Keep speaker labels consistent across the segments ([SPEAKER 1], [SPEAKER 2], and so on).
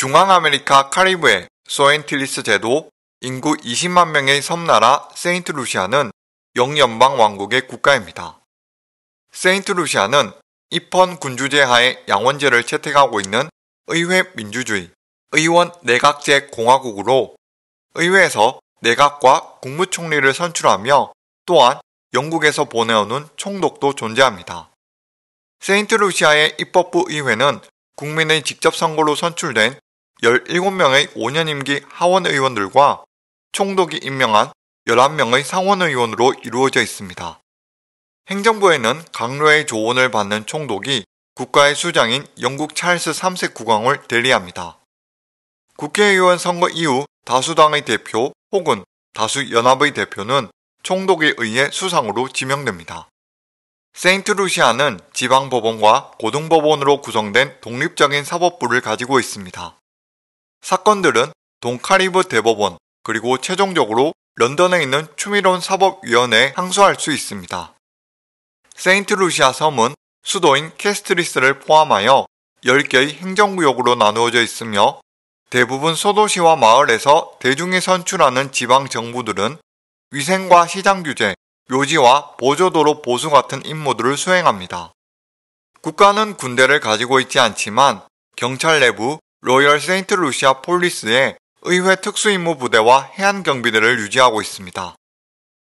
[SPEAKER 1] 중앙아메리카 카리브해 소엔틸리스 제도 인구 20만 명의 섬나라 세인트루시아는 영연방 왕국의 국가입니다. 세인트루시아는 입헌 군주제 하에 양원제를 채택하고 있는 의회 민주주의, 의원 내각제 공화국으로 의회에서 내각과 국무총리를 선출하며 또한 영국에서 보내오는 총독도 존재합니다. 세인트루시아의 입법부 의회는 국민의 직접 선거로 선출된 17명의 5년 임기 하원 의원들과 총독이 임명한 11명의 상원 의원으로 이루어져 있습니다. 행정부에는 강로의 조언을 받는 총독이 국가의 수장인 영국 찰스 3세 국왕을 대리합니다. 국회의원 선거 이후 다수당의 대표 혹은 다수 연합의 대표는 총독에 의해 수상으로 지명됩니다. 세인트루시아는 지방법원과 고등법원으로 구성된 독립적인 사법부를 가지고 있습니다. 사건들은 동카리브 대법원 그리고 최종적으로 런던에 있는 추미론 사법위원회에 항소할 수 있습니다. 세인트루시아 섬은 수도인 캐스트리스를 포함하여 10개의 행정구역으로 나누어져 있으며 대부분 소도시와 마을에서 대중이 선출하는 지방 정부들은 위생과 시장 규제, 묘지와 보조도로 보수 같은 임무들을 수행합니다. 국가는 군대를 가지고 있지 않지만 경찰 내부 로열 세인트 루시아 폴리스의 의회 특수임무 부대와 해안 경비대를 유지하고 있습니다.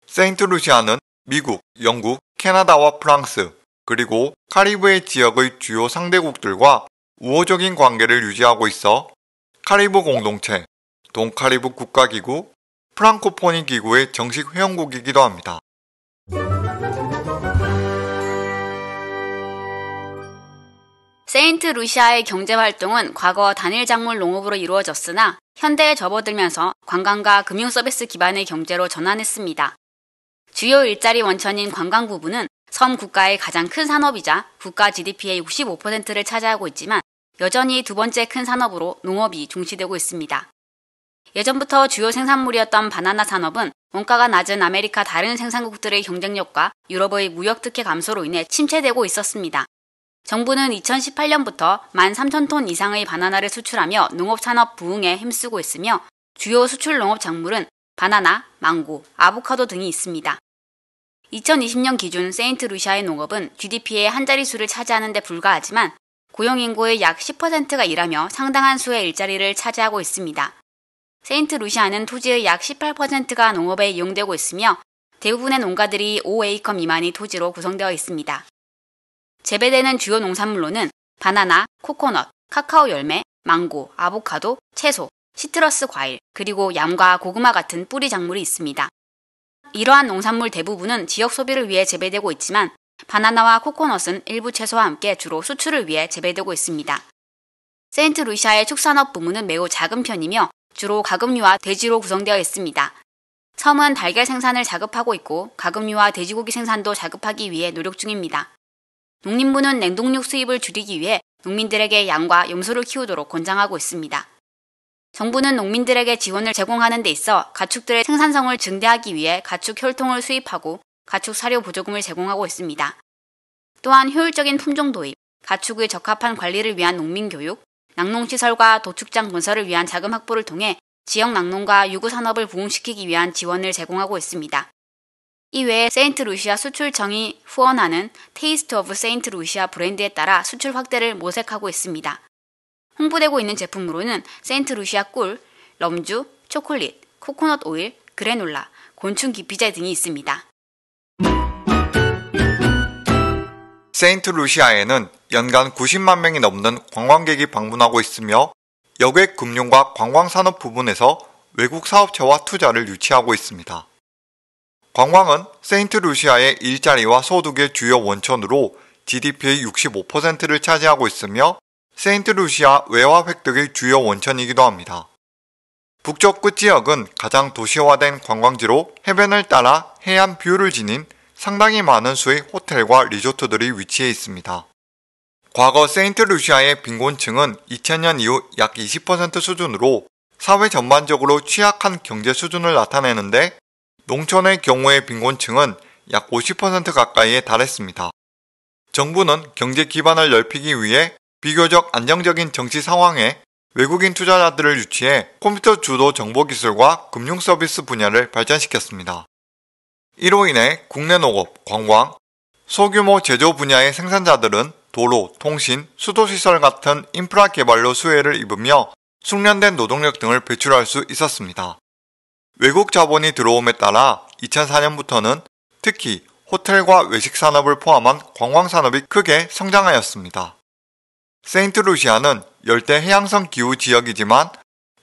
[SPEAKER 1] 세인트 루시아는 미국, 영국, 캐나다와 프랑스, 그리고 카리브해 지역의 주요 상대국들과 우호적인 관계를 유지하고 있어 카리브 공동체, 동카리브 국가기구, 프랑코포니 기구의 정식 회원국이기도 합니다.
[SPEAKER 2] 세인트 루시아의 경제 활동은 과거 단일 작물 농업으로 이루어졌으나 현대에 접어들면서 관광과 금융 서비스 기반의 경제로 전환했습니다. 주요 일자리 원천인 관광 부분은 섬 국가의 가장 큰 산업이자 국가 GDP의 65%를 차지하고 있지만 여전히 두 번째 큰 산업으로 농업이 중시되고 있습니다. 예전부터 주요 생산물이었던 바나나 산업은 원가가 낮은 아메리카 다른 생산국들의 경쟁력과 유럽의 무역 특혜 감소로 인해 침체되고 있었습니다. 정부는 2018년부터 13,000톤 이상의 바나나를 수출하며 농업 산업 부흥에 힘쓰고 있으며 주요 수출 농업 작물은 바나나, 망고, 아보카도 등이 있습니다. 2020년 기준 세인트 루시아의 농업은 GDP의 한 자릿수를 차지하는 데 불과하지만 고용 인구의 약 10%가 일하며 상당한 수의 일자리를 차지하고 있습니다. 세인트 루시아는 토지의 약 18%가 농업에 이용되고 있으며 대부분의 농가들이 5에이커 미만의 토지로 구성되어 있습니다. 재배되는 주요 농산물로는 바나나, 코코넛, 카카오 열매, 망고, 아보카도, 채소, 시트러스 과일, 그리고 얌과 고구마 같은 뿌리 작물이 있습니다. 이러한 농산물 대부분은 지역 소비를 위해 재배되고 있지만 바나나와 코코넛은 일부 채소와 함께 주로 수출을 위해 재배되고 있습니다. 세인트 루시아의 축산업 부문은 매우 작은 편이며 주로 가금류와 돼지로 구성되어 있습니다. 섬은 달걀 생산을 자급하고 있고 가금류와 돼지고기 생산도 자급하기 위해 노력 중입니다. 농림부는 냉동육 수입을 줄이기 위해 농민들에게 양과 염소를 키우도록 권장하고 있습니다. 정부는 농민들에게 지원을 제공하는 데 있어 가축들의 생산성을 증대하기 위해 가축 혈통을 수입하고 가축 사료 보조금을 제공하고 있습니다. 또한 효율적인 품종 도입, 가축의 적합한 관리를 위한 농민 교육, 낙농시설과 도축장 건설을 위한 자금 확보를 통해 지역 낙농과 육우 산업을 부흥시키기 위한 지원을 제공하고 있습니다. 이외에 세인트 루시아 수출청이 후원하는 테이스트 오브 세인트 루시아 브랜드에 따라 수출 확대를 모색하고 있습니다. 홍보되고 있는 제품으로는 세인트 루시아 꿀, 럼주, 초콜릿, 코코넛 오일, 그래놀라, 곤충 기피제 등이 있습니다.
[SPEAKER 1] 세인트 루시아에는 연간 90만 명이 넘는 관광객이 방문하고 있으며 역외 금융과 관광산업 부분에서 외국 사업체와 투자를 유치하고 있습니다. 관광은 세인트 루시아의 일자리와 소득의 주요 원천으로 GDP의 65%를 차지하고 있으며 세인트 루시아 외화 획득의 주요 원천이기도 합니다. 북쪽 끝 지역은 가장 도시화된 관광지로 해변을 따라 해안 view를 지닌 상당히 많은 수의 호텔과 리조트들이 위치해 있습니다. 과거 세인트 루시아의 빈곤층은 2000년 이후 약 20% 수준으로 사회 전반적으로 취약한 경제 수준을 나타내는데 농촌의 경우의 빈곤층은 약 50% 가까이에 달했습니다. 정부는 경제 기반을 넓히기 위해 비교적 안정적인 정치 상황에 외국인 투자자들을 유치해 컴퓨터 주도 정보 기술과 금융 서비스 분야를 발전시켰습니다. 이로 인해 국내 농업, 관광, 소규모 제조 분야의 생산자들은 도로, 통신, 수도시설 같은 인프라 개발로 수혜를 입으며 숙련된 노동력 등을 배출할 수 있었습니다. 외국 자본이 들어옴에 따라 2004년부터는 특히 호텔과 외식 산업을 포함한 관광 산업이 크게 성장하였습니다. 세인트루시아는 열대 해양성 기후 지역이지만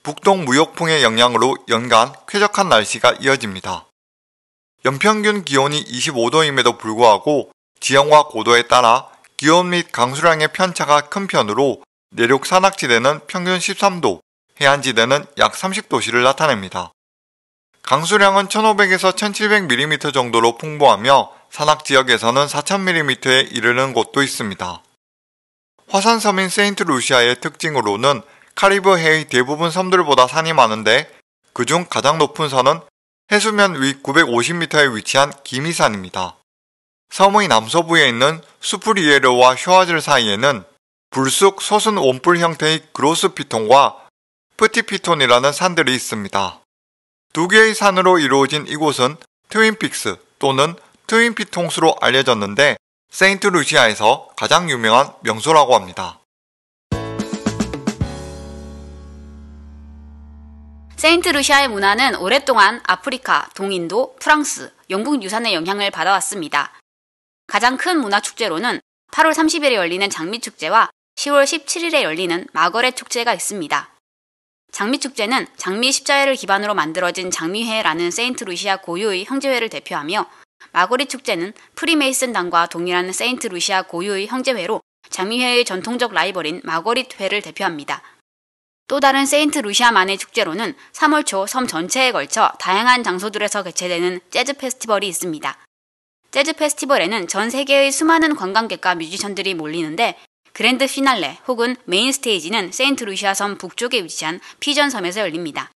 [SPEAKER 1] 북동 무역풍의 영향으로 연간 쾌적한 날씨가 이어집니다. 연평균 기온이 25도임에도 불구하고 지형과 고도에 따라 기온 및 강수량의 편차가 큰 편으로 내륙 산악지대는 평균 13도, 해안지대는 약 30도씨를 나타냅니다. 강수량은 1500에서 1700mm 정도로 풍부하며 산악 지역에서는 4000mm에 이르는 곳도 있습니다. 화산섬인 세인트루시아의 특징으로는 카리브 해의 대부분 섬들보다 산이 많은데 그중 가장 높은 산은 해수면 위 950m에 위치한 기미산입니다. 섬의 남서부에 있는 수프리에르와 휴아즐 사이에는 불쑥 솟은 원뿔 형태의 그로스피톤과 프티피톤이라는 산들이 있습니다. 두 개의 산으로 이루어진 이곳은 트윈픽스 또는 트윈피통스로 알려졌는데 세인트루시아에서 가장 유명한 명소라고 합니다.
[SPEAKER 2] 세인트루시아의 문화는 오랫동안 아프리카, 동인도, 프랑스, 영국 유산의 영향을 받아왔습니다. 가장 큰 문화 축제로는 8월 30일에 열리는 장미축제와 10월 17일에 열리는 마거렛 축제가 있습니다. 장미축제는 장미 십자회를 기반으로 만들어진 장미회라는 세인트루시아 고유의 형제회를 대표하며 마거릿 축제는 프리메이슨당과 동일한 세인트루시아 고유의 형제회로 장미회의 전통적 라이벌인 마거릿회를 대표합니다. 또 다른 세인트루시아만의 축제로는 3월 초 섬 전체에 걸쳐 다양한 장소들에서 개최되는 재즈 페스티벌이 있습니다. 재즈 페스티벌에는 전 세계의 수많은 관광객과 뮤지션들이 몰리는데 그랜드 피날레 혹은 main stage는 세인트루시아 섬 북쪽에 위치한 피전 섬에서 열립니다.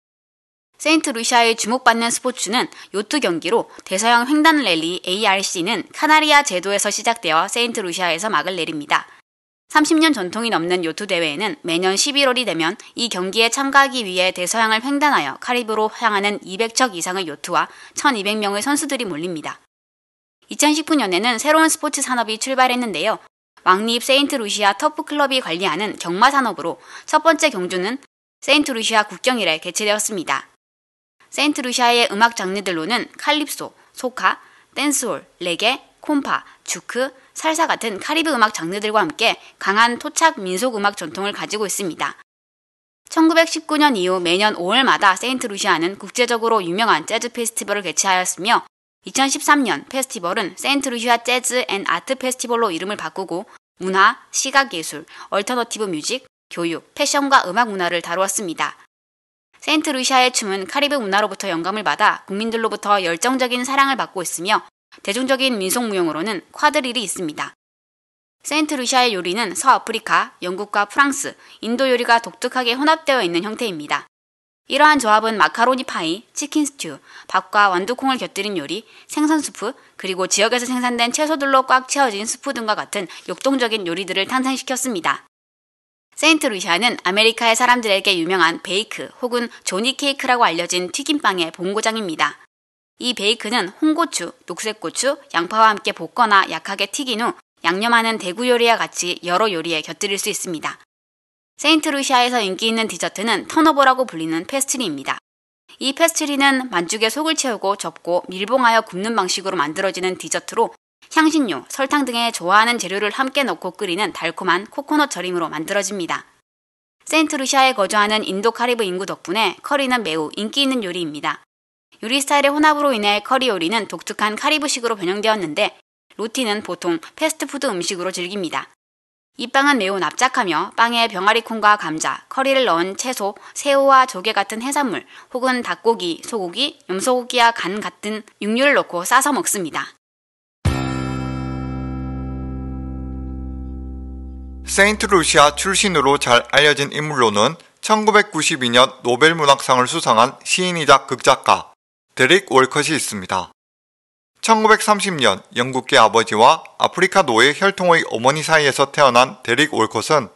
[SPEAKER 2] 세인트루시아의 주목받는 스포츠는 요트 경기로 대서양 횡단 랠리 ARC는 카나리아 제도에서 시작되어 세인트루시아에서 막을 내립니다. 30년 전통이 넘는 요트 대회에는 매년 11월이 되면 이 경기에 참가하기 위해 대서양을 횡단하여 카리브로 향하는 200척 이상의 요트와 1200명의 선수들이 몰립니다. 2019년에는 새로운 스포츠 산업이 출발했는데요. 왕립 세인트루시아 터프 클럽이 관리하는 경마 산업으로 첫 번째 경주는 세인트루시아 국경일에 개최되었습니다. 세인트루시아의 음악 장르들로는 칼립소, 소카, 댄스홀, 레게, 콤파, 주크, 살사 같은 카리브 음악 장르들과 함께 강한 토착 민속 음악 전통을 가지고 있습니다. 1919년 이후 매년 5월마다 세인트루시아는 국제적으로 유명한 재즈 페스티벌을 개최하였으며 2013년 페스티벌은 세인트루시아 Jazz and Art Festival로 이름을 바꾸고 문화, 시각예술, alternative music, 교육, 패션과 음악 문화를 다루었습니다. 세인트루시아의 춤은 카리브 문화로부터 영감을 받아 국민들로부터 열정적인 사랑을 받고 있으며 대중적인 민속 무용으로는 콰드릴이 있습니다. 세인트루시아의 요리는 서아프리카, 영국과 프랑스, 인도 요리가 독특하게 혼합되어 있는 형태입니다. 이러한 조합은 마카로니 파이, 치킨 스튜, 밥과 완두콩을 곁들인 요리, 생선 수프, 그리고 지역에서 생산된 채소들로 꽉 채워진 수프 등과 같은 역동적인 요리들을 탄생시켰습니다. 세인트 루시아는 아메리카의 사람들에게 유명한 bake 혹은 johnny cake라고 알려진 튀김빵의 본고장입니다. 이 bake는 홍고추, 녹색고추, 양파와 함께 볶거나 약하게 튀긴 후 양념하는 대구 요리와 같이 여러 요리에 곁들일 수 있습니다. 세인트루시아에서 인기 있는 디저트는 turnover라고 불리는 페스트리입니다. 이 페스트리는 반죽에 속을 채우고 접고 밀봉하여 굽는 방식으로 만들어지는 디저트로 향신료, 설탕 등의 좋아하는 재료를 함께 넣고 끓이는 달콤한 코코넛 절임으로 만들어집니다. 세인트루시아에 거주하는 인도 카리브 인구 덕분에 커리는 매우 인기 있는 요리입니다. 요리 스타일의 혼합으로 인해 커리 요리는 독특한 카리브식으로 변형되었는데 로티는 보통 패스트푸드 음식으로 즐깁니다. 이 빵은 매우 납작하며 빵에 병아리콩과 감자, 커리를 넣은 채소, 새우와 조개 같은 해산물 혹은 닭고기, 소고기, 염소고기와 간 같은 육류를 넣고 싸서 먹습니다.
[SPEAKER 1] 세인트루시아 출신으로 잘 알려진 인물로는 1992년 노벨 문학상을 수상한 시인이자 극작가 데릭 월컷이 있습니다. 1930년 영국계 아버지와 아프리카 노예 혈통의 어머니 사이에서 태어난 데릭 올컷은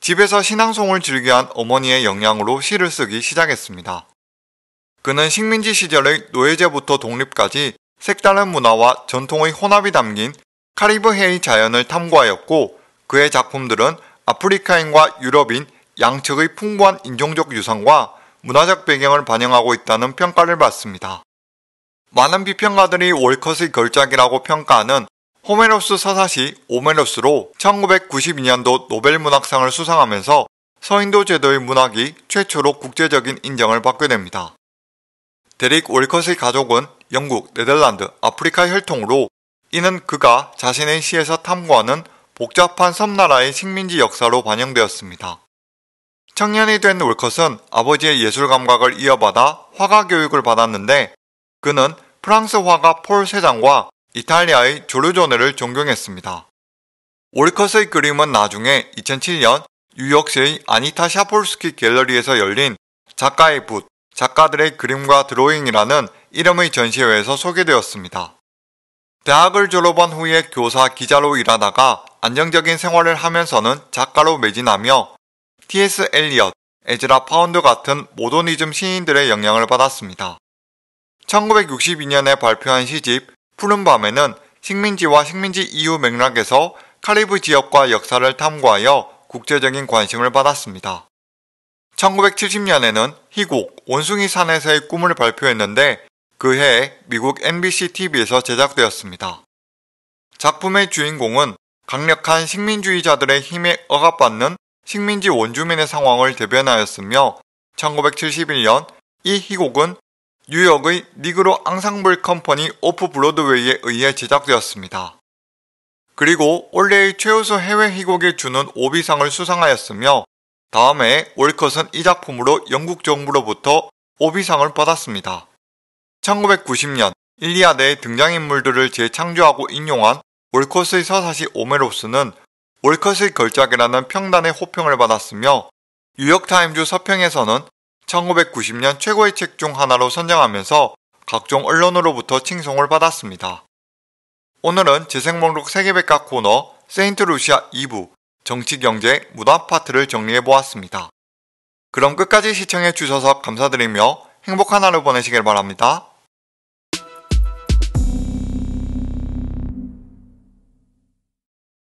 [SPEAKER 1] 집에서 신앙송을 즐겨한 어머니의 영향으로 시를 쓰기 시작했습니다. 그는 식민지 시절의 노예제부터 독립까지 색다른 문화와 전통의 혼합이 담긴 카리브해의 자연을 탐구하였고 그의 작품들은 아프리카인과 유럽인 양측의 풍부한 인종적 유산과 문화적 배경을 반영하고 있다는 평가를 받습니다. 많은 비평가들이 월컷의 걸작이라고 평가하는 호메로스 서사시 오메로스로 1992년도 노벨문학상을 수상하면서 서인도 제도의 문학이 최초로 국제적인 인정을 받게 됩니다. 데릭 월컷의 가족은 영국, 네덜란드, 아프리카 혈통으로 이는 그가 자신의 시에서 탐구하는 복잡한 섬나라의 식민지 역사로 반영되었습니다. 청년이 된 월컷은 아버지의 예술 감각을 이어받아 화가 교육을 받았는데 그는 프랑스 화가 폴 세장과 이탈리아의 조르조네를 존경했습니다. 월컷의 그림은 나중에 2007년 뉴욕시의 아니타 샤폴스키 갤러리에서 열린 작가의 붓, 작가들의 그림과 드로잉이라는 이름의 전시회에서 소개되었습니다. 대학을 졸업한 후에 교사, 기자로 일하다가 안정적인 생활을 하면서는 작가로 매진하며 T.S. 엘리엇, 에즈라 파운드 같은 모더니즘 시인들의 영향을 받았습니다. 1962년에 발표한 시집 푸른 밤에는 식민지와 식민지 이후 맥락에서 카리브 지역과 역사를 탐구하여 국제적인 관심을 받았습니다. 1970년에는 희곡 원숭이 산에서의 꿈을 발표했는데 그 해에 미국 NBC TV에서 제작되었습니다. 작품의 주인공은 강력한 식민주의자들의 힘에 억압받는 식민지 원주민의 상황을 대변하였으며 1971년 이 희곡은 뉴욕의 니그로 앙상블 컴퍼니 오프 브로드웨이에 의해 제작되었습니다. 그리고 올해의 최우수 해외 희곡에 주는 오비상을 수상하였으며 다음해 월컷은 이 작품으로 영국 정부로부터 오비상을 받았습니다. 1990년 일리아드의 등장인물들을 재창조하고 인용한 월컷의 서사시 오메로스는 월컷의 걸작이라는 평단의 호평을 받았으며 뉴욕타임즈 서평에서는 1990년 최고의 책 중 하나로 선정하면서 각종 언론으로부터 칭송을 받았습니다. 오늘은 재생목록 세계백과 코너 세인트 루시아 2부 정치, 경제, 문화 파트를 정리해 보았습니다. 그럼 끝까지 시청해 주셔서 감사드리며 행복한 하루 보내시길 바랍니다.